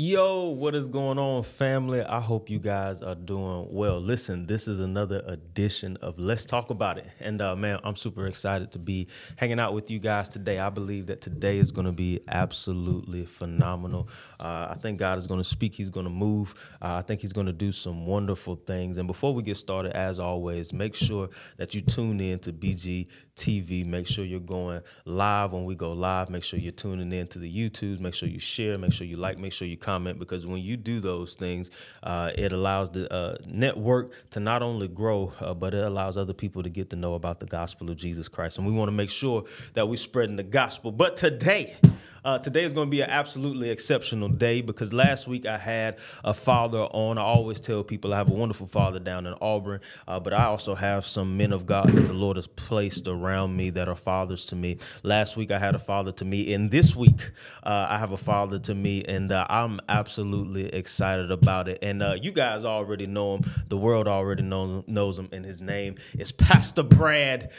Yo, what is going on, family? I hope you guys are doing well. Listen, this is another edition of Let's Talk About It. And uh, man, I'm super excited to be hanging out with you guys today. I believe that today is going to be absolutely phenomenal. Uh, I think God is going to speak, He's going to move. Uh, I think He's going to do some wonderful things. And before we get started, as always, make sure that you tune in to BG TV. Make sure you're going live when we go live. Make sure you're tuning in to the YouTubes. Make sure you share. Make sure you like. Make sure you comment because when you do those things, uh, it allows the uh, network to not only grow, uh, but it allows other people to get to know about the gospel of Jesus Christ. And we want to make sure that we're spreading the gospel. But today, uh, today is going to be an absolutely exceptional day because last week I had a father on. I always tell people I have a wonderful father down in Auburn, uh, but I also have some men of God that the Lord has placed around me that are fathers to me. Last week I had a father to me, and this week uh, I have a father to me, and uh, I'm absolutely excited about it. And uh, you guys already know him. The world already knows knows him, and his name is Pastor Brad.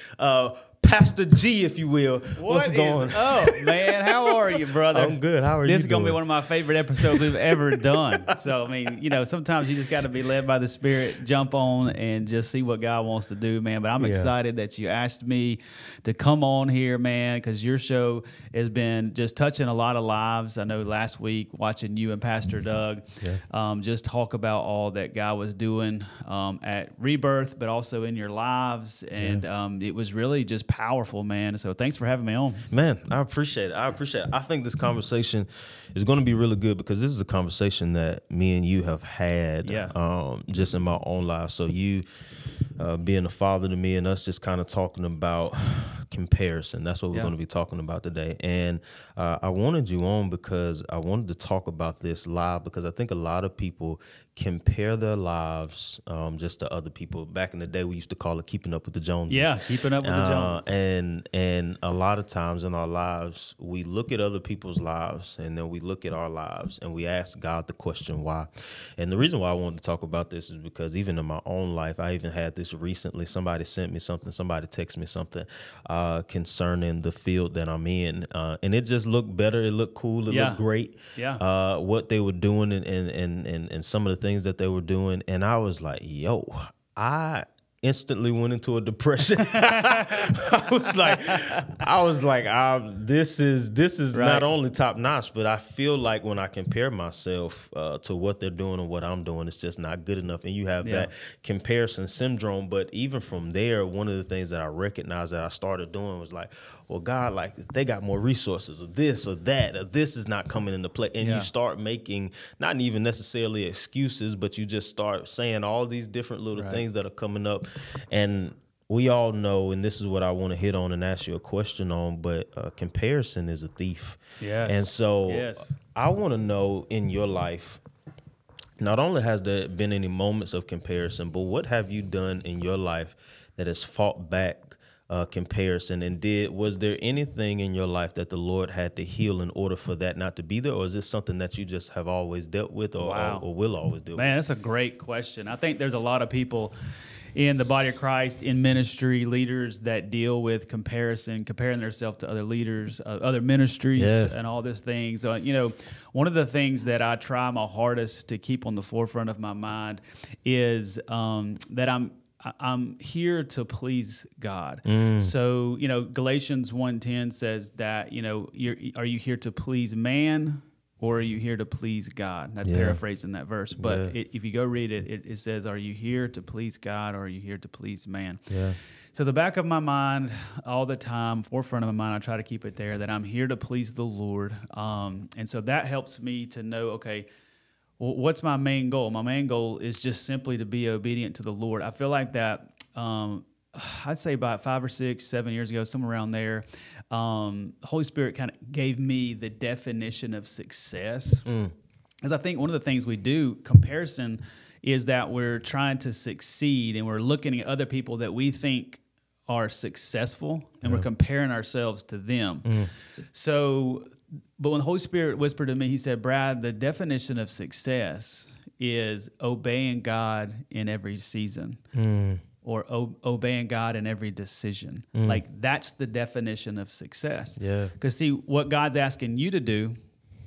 Pastor G, if you will. What What's is going? up, man? How are you, brother? I'm good. How are this you This is gonna be one of my favorite episodes we've ever done. So I mean, you know, sometimes you just got to be led by the Spirit, jump on, and just see what God wants to do, man. But I'm Yeah. excited that you asked me to come on here, man, because your show has been just touching a lot of lives. I know last week watching you and Pastor Doug, Yeah. um, just talk about all that God was doing um, at Rebirth, but also in your lives, and um, it was really just powerful, man. So thanks for having me on. Man, I appreciate it. I appreciate it. I think this conversation is going to be really good because this is a conversation that me and you have had Yeah. um, just in my own life. So you uh, being a father to me and us just kind of talking about comparison. That's what we're Yeah. going to be talking about today. And uh, I wanted you on because I wanted to talk about this live because I think a lot of people compare their lives um, just to other people. Back in the day, we used to call it keeping up with the Joneses. Yeah, keeping up with the Uh, Joneses. and and a lot of times in our lives, we look at other people's lives, and then we look at our lives, and we ask God the question why. And the reason why I wanted to talk about this is because even in my own life, I even had this recently. Somebody sent me something. Somebody texted me something uh, concerning the field that I'm in, uh, and it just looked better. It looked cool. It Yeah. looked great. Yeah. Uh, what they were doing and and, and and and some of the things that they were doing, and I was like, yo, I instantly went into a depression. I was like, I was like, this is this is Right. not only top notch, but I feel like when I compare myself uh, to what they're doing and what I'm doing, it's just not good enough. And you have Yeah. that comparison syndrome. But even from there, one of the things that I recognized that I started doing was like, well, God, like they got more resources, or this or that, or this is not coming into play, and Yeah. you start making not even necessarily excuses, but you just start saying all these different little Right. things that are coming up, and we all know, and this is what I want to hit on and ask you a question on, but uh, comparison is a thief. Yes. And so Yes. I want to know in your life, not only has there been any moments of comparison, but what have you done in your life that has fought back uh, comparison? And did was there anything in your life that the Lord had to heal in order for that not to be there, or is this something that you just have always dealt with, or, Wow. or, or will always deal Man, that's a great question. I think there's a lot of people in the body of Christ, in ministry, leaders that deal with comparison, comparing themselves to other leaders, uh, other ministries, Yeah. and all these things. Uh, you know, one of the things that I try my hardest to keep on the forefront of my mind is um, that I'm I'm here to please God. So, you know, Galatians 1:10 says that, you know, you're, you here to please man or are you here to please God? That's Yeah. paraphrasing that verse. But Yeah. it, if you go read it, it, it says, Are you here to please God or are you here to please man? Yeah. So the back of my mind, all the time, forefront of my mind, I try to keep it there that I'm here to please the Lord, um, and so that helps me to know, okay, what's my main goal? My main goal is just simply to be obedient to the Lord. I feel like that. Um, I'd say about five or six, seven years ago, somewhere around there, um, Holy Spirit kind of gave me the definition of success. Because I think one of the things we do, comparison, is that we're trying to succeed and we're looking at other people that we think are successful and we're comparing ourselves to them. So, but when the Holy Spirit whispered to me, He said, Brad, the definition of success is obeying God in every season or o- obeying God in every decision. Like that's the definition of success. Yeah. Because see, what God's asking you to do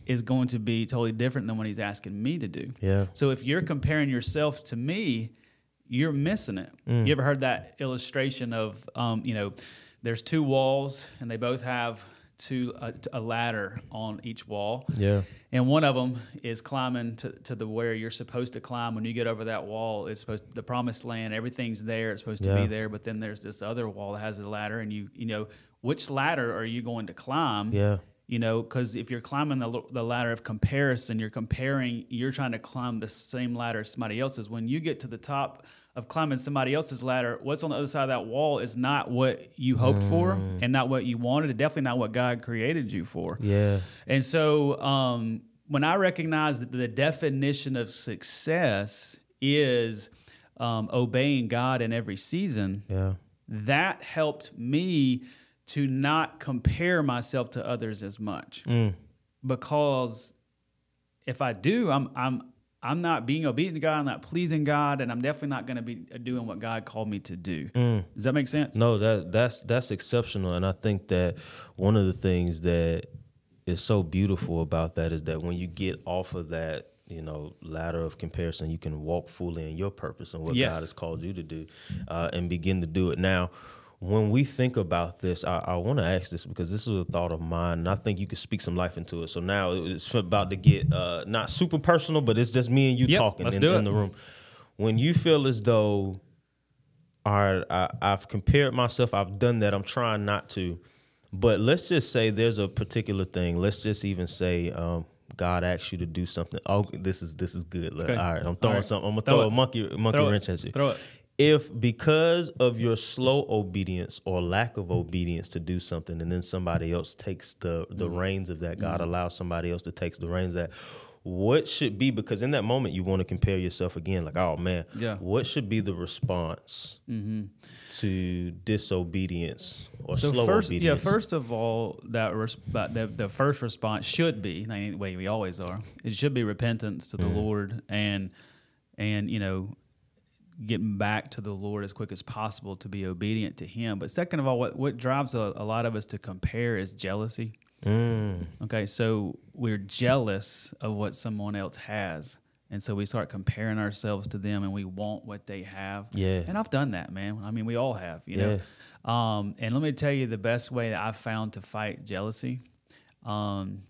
is going to be totally different than what he's asking me to do. Yeah. So if you're comparing yourself to me, you're missing it. Mm. You ever heard that illustration of, um, you know, there's two walls and they both have two a, a ladder on each wall. Yeah. And one of them is climbing to, to the where you're supposed to climb. When you get over that wall, it's supposed the promised land. Everything's there. It's supposed to be there. But then there's this other wall that has a ladder, and you you know which ladder are you going to climb? Yeah. You know, because if you're climbing the, the ladder of comparison, you're comparing. You're trying to climb the same ladder as somebody else's. When you get to the top of climbing somebody else's ladder, what's on the other side of that wall is not what you hoped for, and not what you wanted, and definitely not what God created you for. Yeah. And so um, when I recognize that the definition of success is um, obeying God in every season, Yeah. that helped me to not compare myself to others as much. Mm. Because if I do, I'm I'm I'm not being obedient to God, I'm not pleasing God, and I'm definitely not going to be doing what God called me to do. Does that make sense? No, that that's that's exceptional, and I think that one of the things that is so beautiful about that is that when you get off of that, you know, ladder of comparison, you can walk fully in your purpose and what Yes. God has called you to do, uh, and begin to do it. Now, when we think about this, I, I want to ask this because this is a thought of mine, and I think you could speak some life into it. So now it's about to get uh, not super personal, but it's just me and you Yep, talking in, in the room. When you feel as though all right, I, I've compared myself. I've done that. I'm trying not to. But let's just say there's a particular thing. Let's just even say um, God asks you to do something. Oh, this is this is good. Look, Okay. All right, I'm throwing something. I'm gonna Throw throw, a monkey monkey Throw it. wrench at you. Throw it. If because of your slow obedience or lack of obedience to do something, and then somebody else takes the the Mm-hmm. reins of that, God allows somebody else to take the reins of that. What should be because in that moment you want to compare yourself again, like, oh man, Yeah. what should be the response to disobedience or so slow first, obedience? yeah, first of all, that res- but the, the first response should be the way we always are. It should be repentance to the. Lord and and you know getting back to the Lord as quick as possible to be obedient to Him. But second of all, what what drives a, a lot of us to compare is jealousy. Mm, Okay, so we're jealous of what someone else has. And so we start comparing ourselves to them and we want what they have. Yeah. And I've done that, man. I mean, we all have, you know. Um, and let me tell you the best way that I've found to fight jealousy. Um,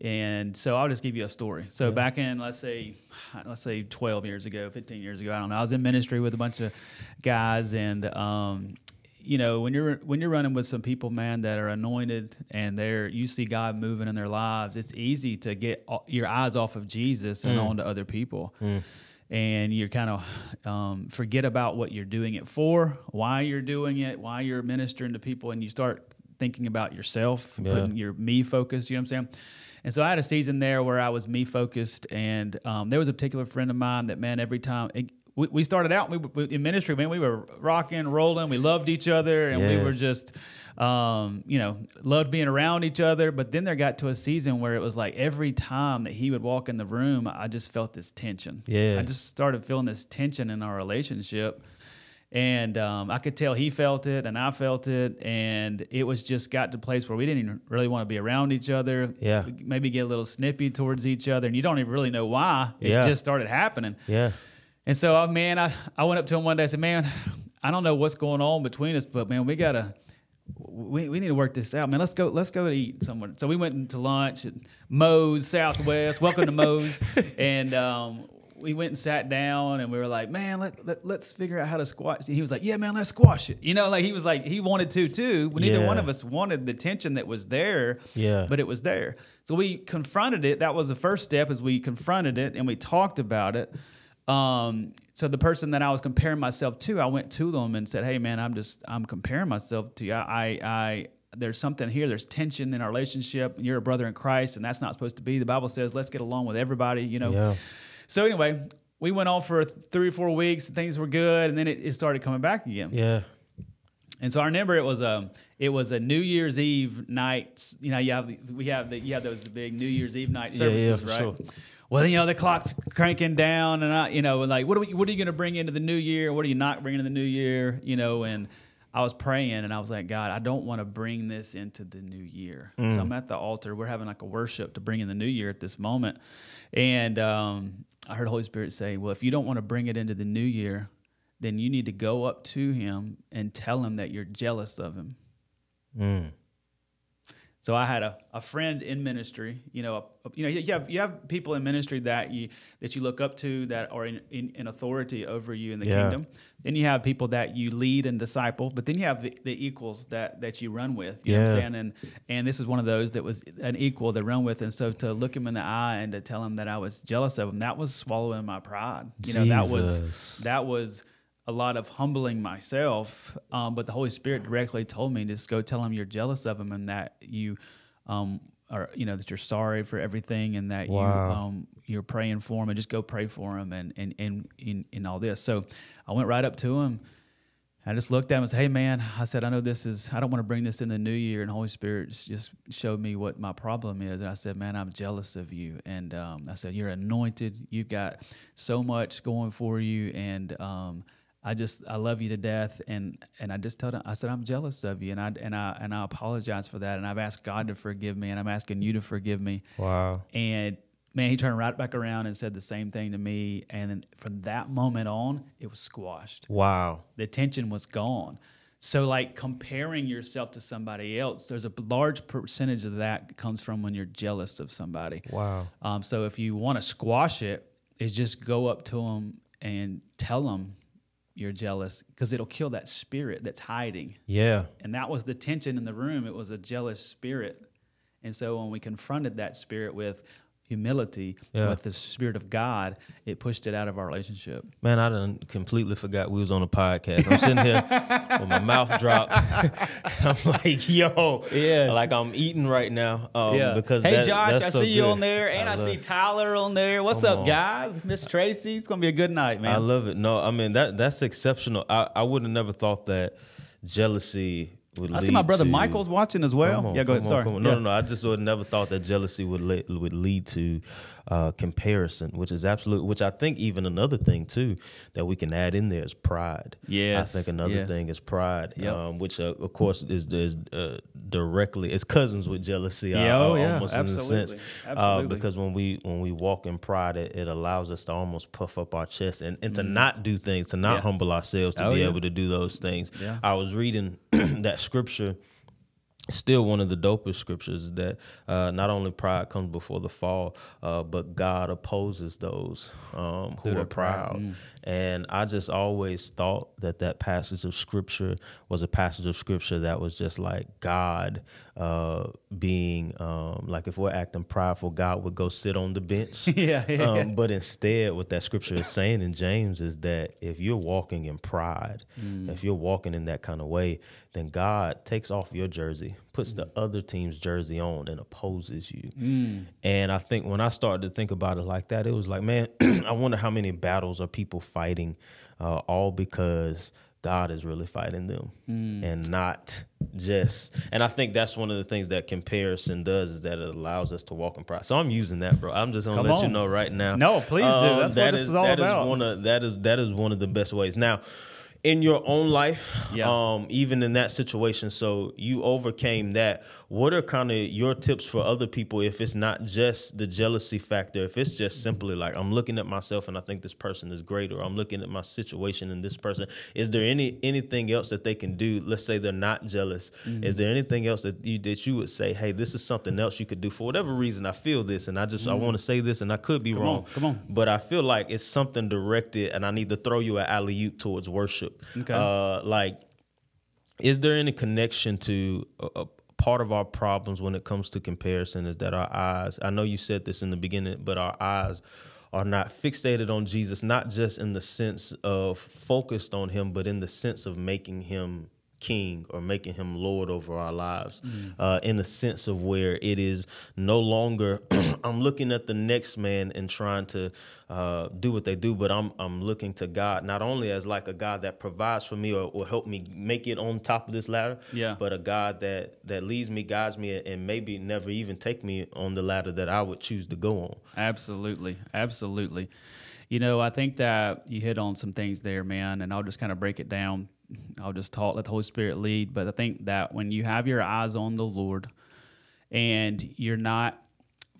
and so I'll just give you a story. So back in let's say let's say 12 years ago, 15 years ago, I don't know. I was in ministry with a bunch of guys and um, you know, when you're when you're running with some people, man, that are anointed and they're you see God moving in their lives, it's easy to get your eyes off of Jesus and onto other people. And you kind of um, forget about what you're doing it for, why you're doing it, why you're ministering to people, and you start thinking about yourself, Yeah. putting your me focus. You know what I'm saying? And so I had a season there where I was me focused, and um, there was a particular friend of mine that man, every time it, we, we started out we, we, in ministry, man, we were rocking, rolling, we loved each other, and we were just, um, you know, loved being around each other. But then there got to a season where it was like every time that he would walk in the room, I just felt this tension. Yeah. I just started feeling this tension in our relationship. And um, I could tell he felt it and I felt it. And it was just got to a place where we didn't even really want to be around each other. Yeah. Maybe get a little snippy towards each other. And you don't even really know why. It Yeah. just started happening. yeah. And so, uh, man, I, I went up to him one day. I said, man, I don't know what's going on between us, but man, we gotta, we, we need to work this out, man. Let's go, let's go to eat somewhere. So we went to lunch at Moe's Southwest. Welcome to Moe's, and um, we went and sat down, and we were like, man, let, let let's figure out how to squash. it. He was like, yeah, man, let's squash it. You know, like he was like he wanted to too. Neither Yeah. one of us wanted the tension that was there. Yeah. But it was there. So we confronted it. That was the first step is we confronted it and we talked about it. Um, so the person that I was comparing myself to, I went to them and said, Hey man, I'm just, I'm comparing myself to you. I, I, there's something here. There's tension in our relationship. You're a brother in Christ and that's not supposed to be. The Bible says, let's get along with everybody, you know? Yeah. So anyway, we went on for three or four weeks. Things were good. And then it, it started coming back again. Yeah. And so I remember it was a it was a New Year's Eve night. You know, you have we have the, you have those big New Year's Eve night services, Yeah, yeah, right? sure. Well, you know, the clock's cranking down, and I, you know, like, what are we, what are you going to bring into the new year? What are you not bringing in the new year? You know, and I was praying and I was like, God, I don't want to bring this into the new year. So I'm at the altar. We're having like a worship to bring in the new year at this moment. And um, I heard Holy Spirit say, Well, if you don't want to bring it into the new year, then you need to go up to him and tell him that you're jealous of him. Mm. So I had a, a friend in ministry, you know, a, you know, you have you have people in ministry that you that you look up to that are in, in, in authority over you in the Yeah. kingdom. Then you have people that you lead and disciple, but then you have the, the equals that that you run with. You know what I'm Yeah. saying? And and this is one of those that was an equal to run with. And so to look him in the eye and to tell him that I was jealous of him, that was swallowing my pride. You know, that was that was a lot of humbling myself. Um, but the Holy Spirit directly told me just go tell him you're jealous of him and that you um, are, you know, that you're sorry for everything and that Wow. you um, you're praying for him and just go pray for him and and and in, in all this. So I went right up to him. I just looked at him and said, "Hey, man," I said, "I know this is. I don't want to bring this in the new year." And Holy Spirit just, showed me what my problem is. And I said, "Man, I'm jealous of you." And um, I said, "You're anointed. You've got so much going for you." And um, I just I love you to death. And and I just told him, I said, "I'm jealous of you." And I and I and I apologize for that. And I've asked God to forgive me. And I'm asking you to forgive me. Wow. And man, he turned right back around and said the same thing to me. And then from that moment on, it was squashed Wow. the tension was gone. So, like comparing yourself to somebody else, there's a large percentage of that comes from when you're jealous of somebody. Wow. Um, so, if you want to squash it, is just go up to them and tell them you're jealous because it'll kill that spirit that's hiding. Yeah. And that was the tension in the room. It was a jealous spirit. And so, when we confronted that spirit with humility, Yeah. with the spirit of God, it pushed it out of our relationship. Man, I done completely forgot we was on a podcast. I'm sitting here with my mouth dropped. and I'm like, yo, Yes. like I'm eating right now. Um, because hey that- Josh, I so see you on there, and I, love see it. Tyler on there. What's Come up, on. guys? Miss Tracy, it's gonna be a good night, man. I love it. No, I mean that that's exceptional. I, I would have never thought that jealousy. I see my brother to- Michael's watching as well. On, yeah, go ahead. on, Sorry. No, Yeah. no, no. I just would never thought that jealousy would lead, would lead to uh, comparison, which is absolute. Which I think even another thing too that we can add in there is pride. Yes, I think another yes. thing is pride, Yep. um, which uh, of course is is uh, directly it's cousins with jealousy. Yeah, uh, oh, yeah, almost in a absolutely, sense, Uh, absolutely. because when we when we walk in pride, it, it allows us to almost puff up our chest and, and to not do things, to not Mm. Yeah. humble ourselves, to Oh, be yeah. able to do those things. Yeah. I was reading that scripture still one of the dopest scriptures that uh, not only pride comes before the fall, uh, but God opposes those um, who are proud. Mm. And I just always thought that that passage of scripture was a passage of scripture that was just like God uh, being um, like if we're acting prideful, God would go sit on the bench. Yeah, yeah. Um, but instead, what that scripture is saying in James is that if you're walking in pride, Mm. if you're walking in that kind of way, then God takes off your jersey, puts Mm. the other team's jersey on, and opposes you. And I think when I started to think about it like that, it was like, man, I wonder how many battles are people fighting, uh, all because God is really fighting them Mm. and not just. And I think that's one of the things that comparison does is that it allows us to walk in pride. So I'm using that, bro. I'm just gonna Come let you know right now. No, please do. Um, That's what that this is all that about. one of that is that is one of the best ways. Now, in your own life, Yeah. um, even in that situation, so you overcame that. What are kind of your tips for other people if it's not just the jealousy factor? If it's just simply like I'm looking at myself and I think this person is great, or I'm looking at my situation and this person, is there any anything else that they can do? Let's say they're not jealous. Mm-hmm. Is there anything else that you that you would say, hey, this is something else you could do for whatever reason? I feel this, and I just I want to say this, and I could be Mm-hmm. Come wrong. on, come on. But I feel like it's something directed, and I need to throw you an alley oop towards worship. Okay. Uh, like, is there any connection to a, a part of our problems when it comes to comparison? Is that our eyes? I know you said this in the beginning, but our eyes are not fixated on Jesus, not just in the sense of focused on Him, but in the sense of making Him king or making him lord over our lives uh, in the sense of where it is no longer i'm looking at the next man and trying to uh, do what they do but I'm, I'm looking to god not only as like a god that provides for me or, or help me make it on top of this ladder Yeah. but a god that that leads me guides me and maybe never even take me on the ladder that i would choose to go on Absolutely, absolutely. You know, I think that you hit on some things there, man, and I'll just kind of break it down. I'll just talk, let the Holy Spirit lead. But I think that when you have your eyes on the Lord and you're not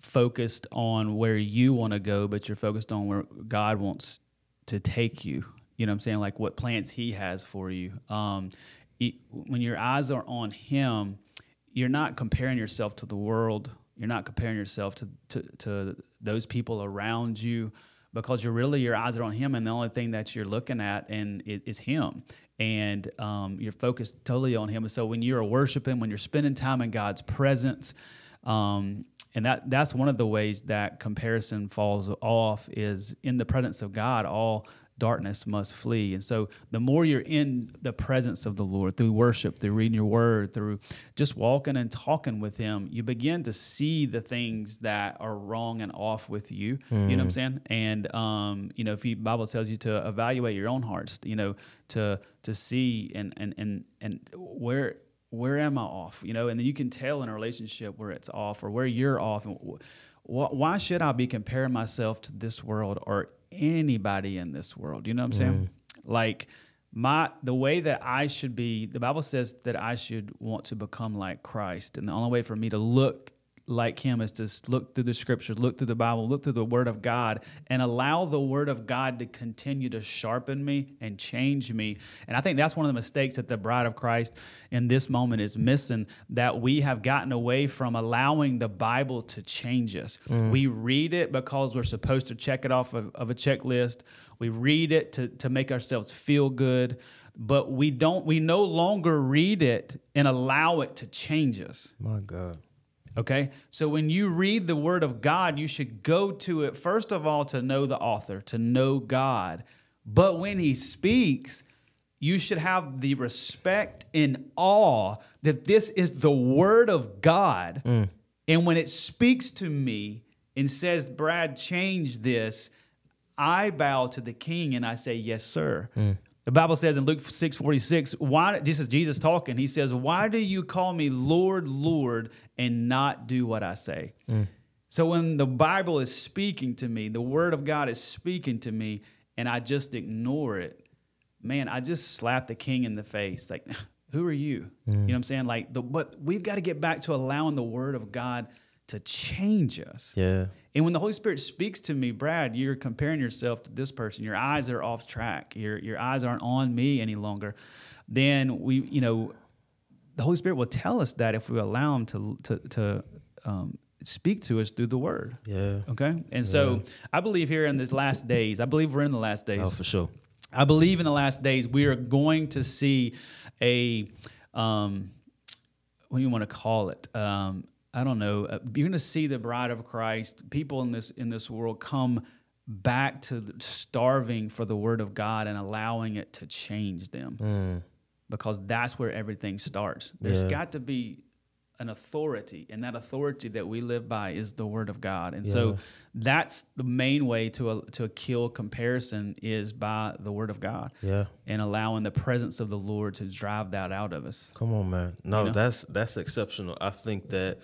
focused on where you want to go, but you're focused on where God wants to take you. You know what I'm saying? Like what plans He has for you. Um, it, when your eyes are on Him, you're not comparing yourself to the world. You're not comparing yourself to, to, to those people around you because you're really your eyes are on Him, and the only thing that you're looking at and is, Him and um, you're focused totally on Him. So when you're worshiping, when you're spending time in God's presence, um, and that that's one of the ways that comparison falls off is in the presence of God. All darkness must flee. And so the more you're in the presence of the Lord through worship, through reading your word, through just walking and talking with him, you begin to see the things that are wrong and off with you. Mm. You know what I'm mm. saying? And um, you know, if the Bible tells you to evaluate your own hearts, you know, to to see and and and and where where am I off? You know, and then you can tell in a relationship where it's off or where you're off. And why should I be comparing myself to this world or anybody in this world. You know what I'm saying? Mm. Like my the way that I should be, the Bible says that I should want to become like Christ. And the only way for me to look like him is to look through the scriptures, look through the Bible, look through the Word of God, and allow the Word of God to continue to sharpen me and change me. And I think that's one of the mistakes that the bride of Christ in this moment is missing that we have gotten away from allowing the Bible to change us. Mm. We read it because we're supposed to check it off of, of a checklist, we read it to, to make ourselves feel good. But we don't, we no longer read it and allow it to change us. My God. Okay. So when you read the Word of God, you should go to it, first of all, to know the author, to know God. But when He speaks, you should have the respect and awe that this is the Word of God. Mm. And when it speaks to me and says, Brad, change this, I bow to the King and I say, Yes, sir. Mm. The Bible says in Luke 6 46, why, this is Jesus talking. He says, Why do you call me Lord, Lord, and not do what I say? Mm. So when the Bible is speaking to me, the Word of God is speaking to me, and I just ignore it, man, I just slap the king in the face. Like, who are you? Mm. You know what I'm saying? Like, the, but we've got to get back to allowing the Word of God to change us. Yeah. And when the Holy Spirit speaks to me, Brad, you're comparing yourself to this person. Your eyes are off track. Your your eyes aren't on me any longer. Then we, you know, the Holy Spirit will tell us that if we allow Him to to to um, speak to us through the Word. Yeah. Okay. And yeah. so I believe here in these last days, I believe we're in the last days. Oh, for sure. I believe in the last days we are going to see a um, what do you want to call it? Um, I don't know. Uh, you're going to see the bride of Christ. People in this in this world come back to starving for the word of God and allowing it to change them, mm. because that's where everything starts. There's yeah. got to be an authority, and that authority that we live by is the word of God. And yeah. so that's the main way to uh, to kill comparison is by the word of God. Yeah. And allowing the presence of the Lord to drive that out of us. Come on, man. No, you know? that's that's exceptional. I think that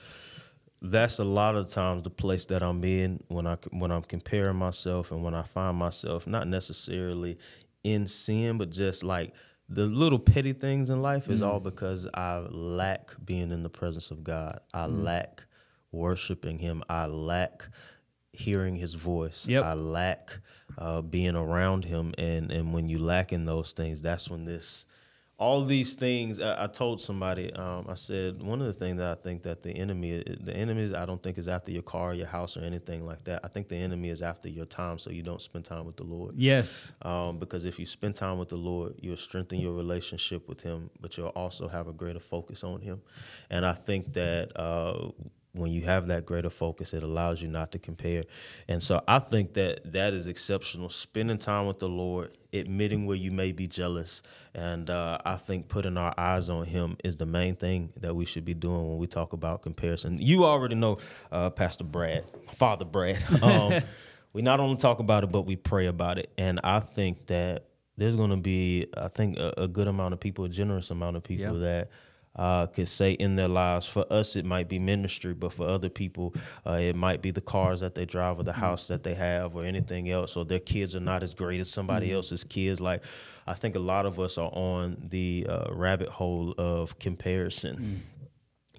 that's a lot of times the place that I'm in when I when I'm comparing myself and when I find myself not necessarily in sin, but just like the little petty things in life is mm. all because I lack being in the presence of God. I mm. lack worshiping Him. I lack hearing His voice. Yep. I lack uh, being around Him. And and when you lack in those things, that's when this all these things I, I told somebody um, i said one of the things that i think that the enemy the enemy is i don't think is after your car your house or anything like that. I think the enemy is after your time so you don't spend time with the lord. Yes. Um, because if you spend time with the lord you'll strengthen your relationship with him but you'll also have a greater focus on him. And i think that uh, when you have that greater focus, it allows you not to compare. And so I think that that is exceptional. Spending time with the Lord, admitting where you may be jealous. And uh, I think putting our eyes on Him is the main thing that we should be doing when we talk about comparison. You already know uh, Pastor Brad, Father Brad. Um, we not only talk about it, but we pray about it. And I think that there's going to be, I think, a, a, good amount of people, a generous amount of people yep. that uh, could say in their lives. For us, it might be ministry, but for other people, uh, it might be the cars that they drive or the house that they have or anything else, or their kids are not as great as somebody mm-hmm. else's kids. Like, I think a lot of us are on the uh, rabbit hole of comparison. Mm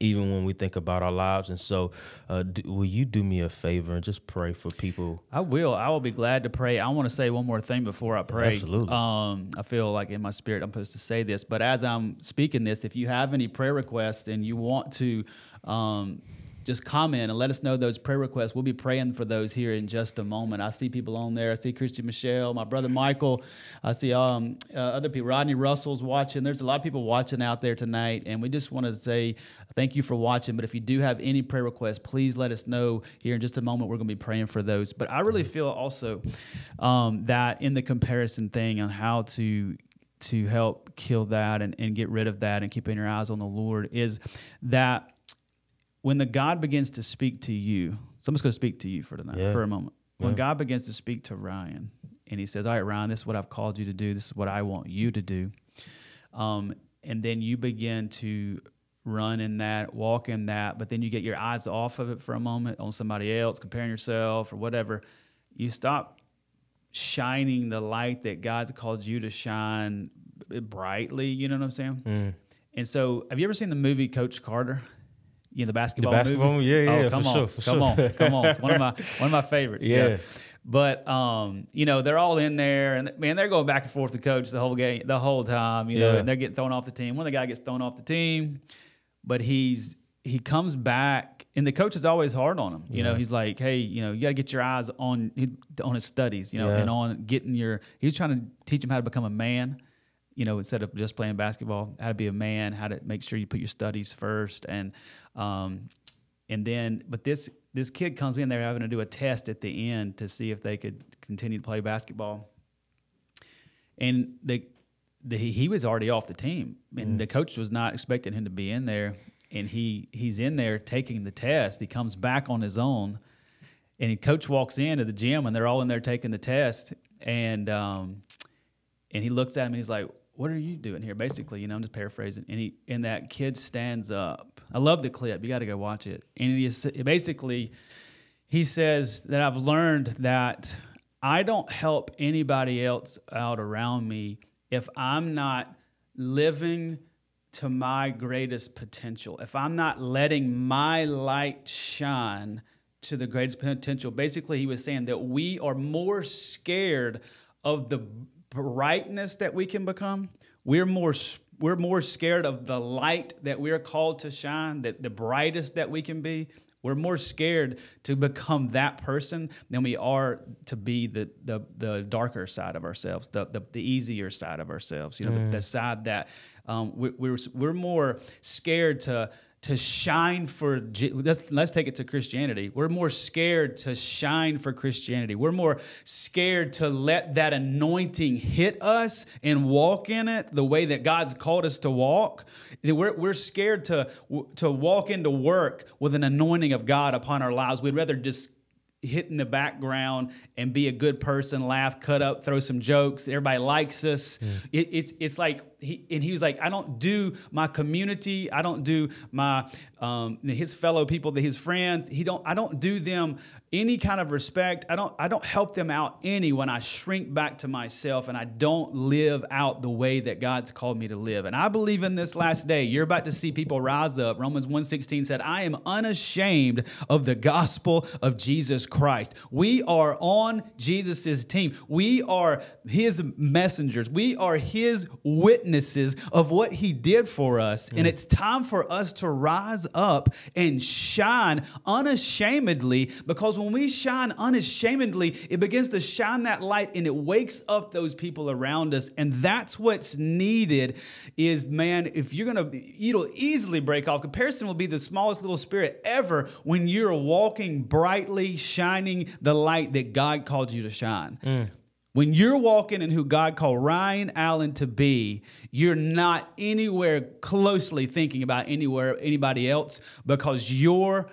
even when we think about our lives. And so, uh, do, will you do me a favor and just pray for people? I will. I will be glad to pray. I want to say one more thing before I pray. Absolutely. Um, I feel like in my spirit I'm supposed to say this, but as I'm speaking this, if you have any prayer requests and you want to um, just comment and let us know those prayer requests. We'll be praying for those here in just a moment. I see people on there. I see Christy Michelle, my brother Michael. I see um, uh, other people. Rodney Russell's watching. There's a lot of people watching out there tonight, and we just want to say thank you for watching. But if you do have any prayer requests, please let us know here in just a moment. We're going to be praying for those. But I really feel also um, that in the comparison thing on how to to help kill that and, and get rid of that and keeping your eyes on the Lord is that when the God begins to speak to you, someone's going to speak to you for tonight yeah. for a moment. When yeah. God begins to speak to Ryan, and He says, "All right, Ryan, this is what I've called you to do. This is what I want you to do," um, and then you begin to run in that, walk in that, but then you get your eyes off of it for a moment on somebody else, comparing yourself or whatever. You stop shining the light that God's called you to shine brightly. You know what I'm saying? Mm. And so, have you ever seen the movie Coach Carter? You know the basketball, the basketball movie. Yeah, yeah, oh, come on, sure, come sure. on, come on. It's one of my one of my favorites. Yeah. yeah. But um, you know, they're all in there, and man, they're going back and forth with the coach the whole game, the whole time. You yeah. know, and they're getting thrown off the team. One of the guy gets thrown off the team, but he's he comes back, and the coach is always hard on him. You yeah. know, he's like, hey, you know, you got to get your eyes on on his studies. You know, and on getting your. He's trying to teach him how to become a man you know, instead of just playing basketball, how to be a man, how to make sure you put your studies first, and um, and then, but this this kid comes in there having to do a test at the end to see if they could continue to play basketball. And the, the he was already off the team, and mm. the coach was not expecting him to be in there. And he he's in there taking the test. He comes back on his own, and the coach walks into the gym, and they're all in there taking the test. And um, and he looks at him, and he's like, what are you doing here? Basically, you know, I'm just paraphrasing. And he and that kid stands up. I love the clip. You got to go watch it. And he basically, he says that I've learned that I don't help anybody else out around me if I'm not living to my greatest potential. If I'm not letting my light shine to the greatest potential. Basically, he was saying that we are more scared of the brightness that we can become. We're more we're more scared of the light that we're called to shine, that the brightest that we can be. We're more scared to become that person than we are to be the the, the darker side of ourselves, the, the, the easier side of ourselves. You know, mm. the, the, side that um, we, we're we're more scared to to shine for let's, let's take it to christianity. We're more scared to shine for christianity. We're more scared to let that anointing hit us and walk in it the way that god's called us to walk. We're, we're scared to, to walk into work with an anointing of god upon our lives. We'd rather just hit in the background and be a good person, laugh, cut up, throw some jokes. Everybody likes us. It, it's it's like he and he was like, I don't do my community. I don't do my um, his fellow people, his friends. He don't. I don't do them any kind of respect. I don't I don't help them out any when I shrink back to myself and I don't live out the way that God's called me to live. And I believe in this last day, you're about to see people rise up. Romans 1:16 said, "I am unashamed of the gospel of Jesus Christ." We are on Jesus's team. We are his messengers. We are his witnesses of what he did for us. Mm. And it's time for us to rise up and shine unashamedly because when we shine unashamedly, it begins to shine that light and it wakes up those people around us. And that's what's needed is, man, if you're going to, it'll easily break off. Comparison will be the smallest little spirit ever when you're walking brightly, shining the light that God called you to shine. Mm. When you're walking in who God called Ryan Allen to be, you're not anywhere closely thinking about anywhere anybody else because you're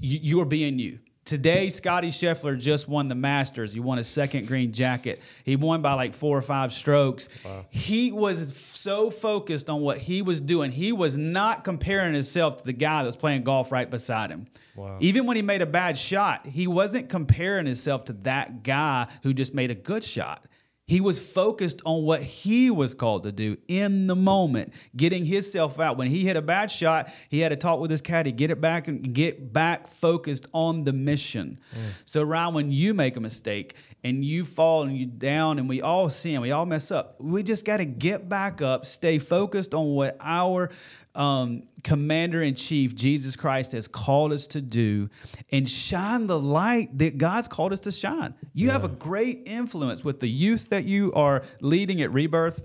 you're being you Today, Scottie Scheffler just won the Masters. He won a second green jacket. He won by like four or five strokes. Wow. He was so focused on what he was doing. He was not comparing himself to the guy that was playing golf right beside him. Wow. Even when he made a bad shot, he wasn't comparing himself to that guy who just made a good shot. He was focused on what he was called to do in the moment, getting himself out. When he hit a bad shot, he had to talk with his caddy, get it back and get back focused on the mission. Mm. So, Ryan, when you make a mistake and you fall and you down, and we all sin, we all mess up. We just got to get back up, stay focused on what our um, commander in chief, Jesus Christ, has called us to do and shine the light that God's called us to shine. You yeah. have a great influence with the youth that you are leading at Rebirth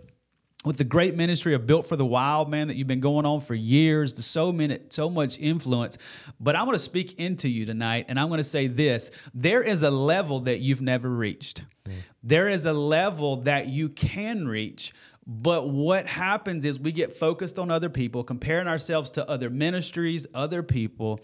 with the great ministry of Built for the Wild, man, that you've been going on for years, the so many, so much influence. But I want to speak into you tonight, and I'm going to say this: there is a level that you've never reached. Mm. There is a level that you can reach but what happens is we get focused on other people, comparing ourselves to other ministries, other people,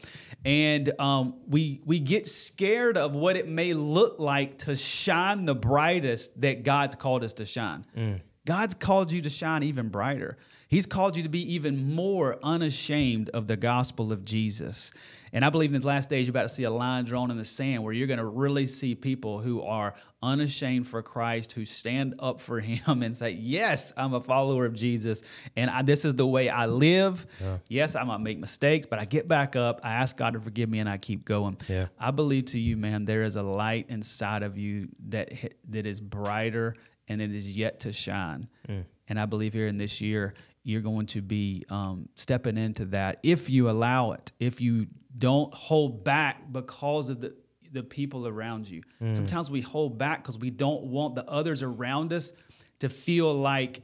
and um, we we get scared of what it may look like to shine the brightest that God's called us to shine. Mm. God's called you to shine even brighter. He's called you to be even more unashamed of the gospel of Jesus. And I believe in these last days, you're about to see a line drawn in the sand where you're going to really see people who are unashamed for Christ, who stand up for Him and say, Yes, I'm a follower of Jesus, and I, this is the way I live. Yeah. Yes, I might make mistakes, but I get back up, I ask God to forgive me, and I keep going. Yeah. I believe to you, man, there is a light inside of you that, that is brighter and it is yet to shine. Mm. And I believe here in this year, you're going to be um, stepping into that if you allow it, if you don't hold back because of the the people around you. Mm. Sometimes we hold back because we don't want the others around us to feel like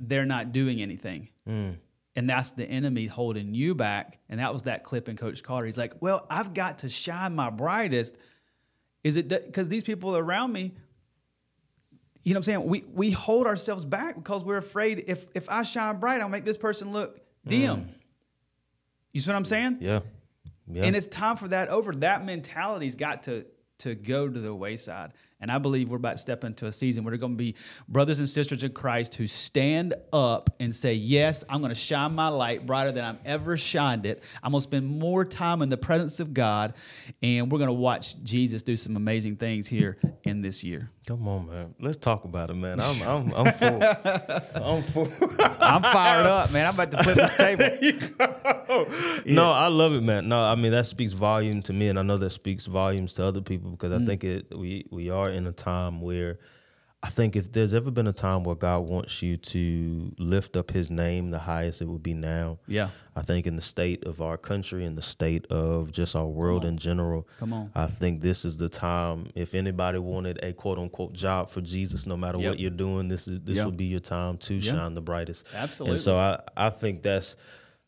they're not doing anything. Mm. And that's the enemy holding you back. And that was that clip in Coach Carter. He's like, Well, I've got to shine my brightest. Is it because these people around me you know what I'm saying? We we hold ourselves back because we're afraid if if I shine bright, I'll make this person look dim. Mm. You see what I'm saying? Yeah. yeah. And it's time for that over. That mentality's got to to go to the wayside. And I believe we're about to step into a season where there are going to be brothers and sisters in Christ who stand up and say, Yes, I'm going to shine my light brighter than I've ever shined it. I'm going to spend more time in the presence of God. And we're going to watch Jesus do some amazing things here in this year. Come on, man. Let's talk about it, man. I'm I'm I'm full. I'm full. I'm fired up, man. I'm about to flip this table. yeah. No, I love it, man. No, I mean that speaks volume to me, and I know that speaks volumes to other people because I mm. think it we we are in a time where I think if there's ever been a time where God wants you to lift up his name the highest, it would be now. Yeah. I think in the state of our country and the state of just our world in general. Come on. I think this is the time if anybody wanted a quote unquote job for Jesus, no matter yep. what you're doing, this is this yep. would be your time to yep. shine the brightest. Absolutely. And so I, I think that's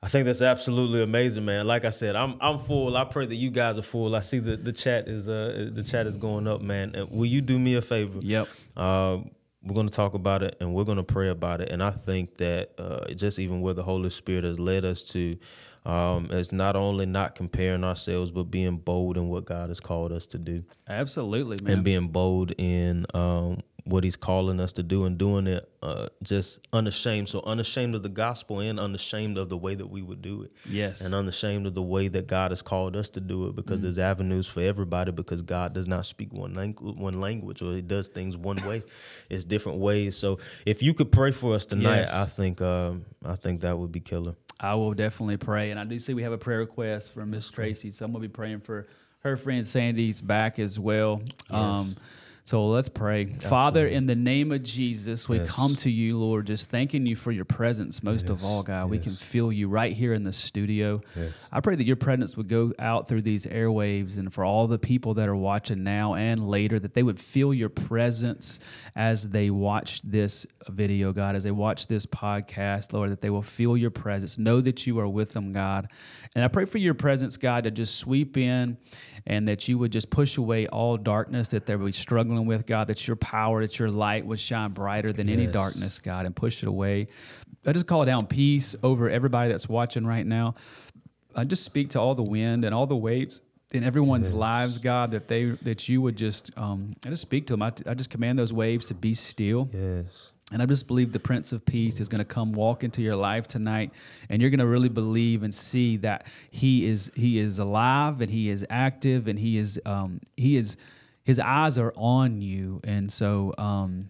I think that's absolutely amazing, man. Like I said, I'm I'm full. I pray that you guys are full. I see the the chat is uh the chat is going up, man. And will you do me a favor? Yep. Uh, we're going to talk about it and we're going to pray about it. And I think that uh, just even where the Holy Spirit has led us to, um, is not only not comparing ourselves, but being bold in what God has called us to do. Absolutely, man. And being bold in um, what he's calling us to do and doing it uh, just unashamed. So unashamed of the gospel and unashamed of the way that we would do it. Yes. And unashamed of the way that God has called us to do it because mm. there's avenues for everybody because God does not speak one, langu- one language or he does things one way. it's different ways. So if you could pray for us tonight, yes. I think um, I think that would be killer. I will definitely pray. And I do see we have a prayer request from Miss Tracy. So I'm going to be praying for her friend Sandy's back as well. Yes. Um, so let's pray. Absolutely. Father, in the name of Jesus, we yes. come to you, Lord, just thanking you for your presence most yes. of all, God. Yes. We can feel you right here in the studio. I pray that your presence would go out through these airwaves and for all the people that are watching now and later, that they would feel your presence as they watch this video, God, as they watch this podcast, Lord, that they will feel your presence. Know that you are with them, God. And I pray for your presence, God, to just sweep in and that you would just push away all darkness that they would be struggling with, God, that your power, that your light would shine brighter than yes. any darkness, God, and push it away. I just call down peace over everybody that's watching right now. I just speak to all the wind and all the waves in everyone's lives, God, that they that you would just um, I just speak to them. I, I just command those waves to be still. Yes. And I just believe the Prince of Peace is going to come walk into your life tonight, and you're going to really believe and see that he is he is alive and he is active and he is um, he is his eyes are on you, and so. Um,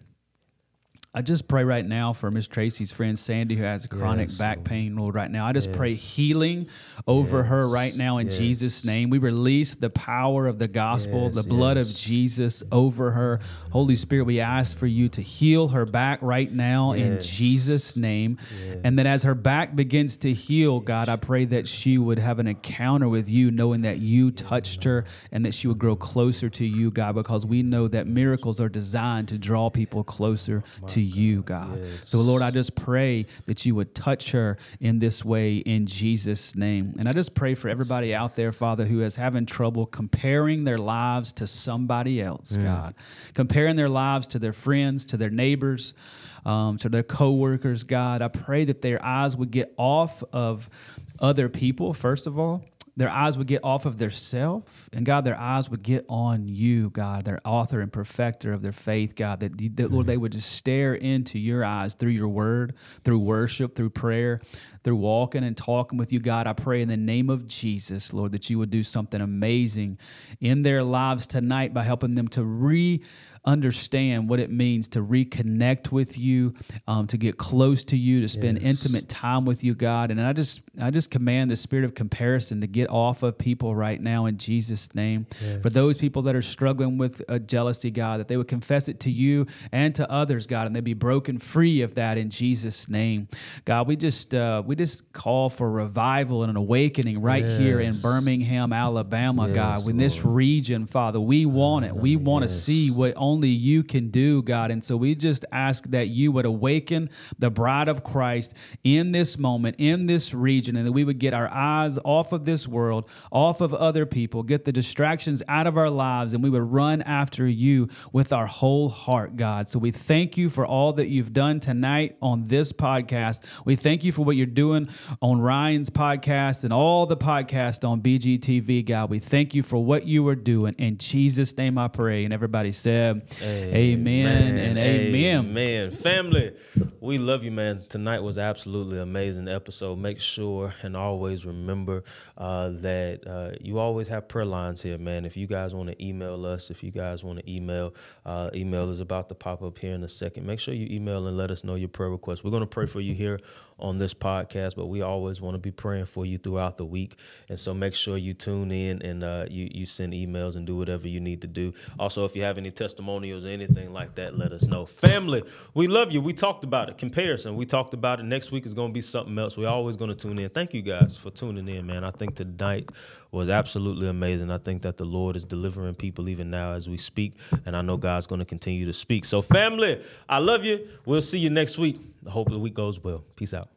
I just pray right now for Miss Tracy's friend Sandy, who has a chronic Yes, back pain, Lord. Right now, I just pray healing over her right now in yes. Jesus' name. We release the power of the gospel, Yes, the blood of. Jesus over her. Holy Spirit, we ask for you to heal her back right now in Jesus' name. And that as her back begins to heal, God, I pray that she would have an encounter with you, knowing that you touched her and that she would grow closer to you, God, because we know that miracles are designed to draw people closer to you, God. So, Lord, I just pray that you would touch her in this way in Jesus' name. And I just pray for everybody out there, Father, who is having trouble comparing their lives to somebody else, God, comparing their lives to their friends, to their neighbors. Um, to their coworkers, God, I pray that their eyes would get off of other people, first of all, their eyes would get off of their self and god their eyes would get on you god their author and perfecter of their faith god that, that lord mm-hmm. they would just stare into your eyes through your word through worship through prayer through walking and talking with you god. I pray in the name of jesus lord that you would do something amazing in their lives tonight by helping them to re understand what it means to reconnect with you, um, to get close to you, to spend Yes. intimate time with you, God. And I just, I just command the spirit of comparison to get off of people right now in Jesus' name. For those people that are struggling with uh, jealousy, God, that they would confess it to you and to others, God, and they'd be broken free of that in Jesus' name. God, we just, uh, we just call for revival and an awakening right here in Birmingham, Alabama, God. Yes, In this region, Father, we want it. We want to see what only you can do, God. And so we just ask that you would awaken the bride of Christ in this moment, in this region, and that we would get our eyes off of this world, off of other people, get the distractions out of our lives, and we would run after you with our whole heart, God. So we thank you for all that you've done tonight on this podcast. We thank you for what you're doing on Ryan's podcast and all the podcasts on BGTV, God. We thank you for what you are doing. In Jesus' name I pray. And everybody said, Amen, and amen. Amen. Family, we love you, man. Tonight was absolutely amazing episode. Make sure and always remember uh, that uh, you always have prayer lines here, man. If you guys want to email us, if you guys want to email, uh, email is about to pop up here in a second. Make sure you email and let us know your prayer requests. We're going to pray for you here on this podcast, but we always want to be praying for you throughout the week. And so make sure you tune in and uh, you, you send emails and do whatever you need to do. Also, if you have any testimonials or anything like that, let us know. Family, we love you. We talked about it. Comparison, we talked about it. Next week is going to be something else. We're always going to tune in. Thank you guys for tuning in, man. I think tonight was absolutely amazing. I think that the Lord is delivering people even now as we speak. And I know God's going to continue to speak. So, family, I love you. We'll see you next week. I hope the week goes well. Peace out.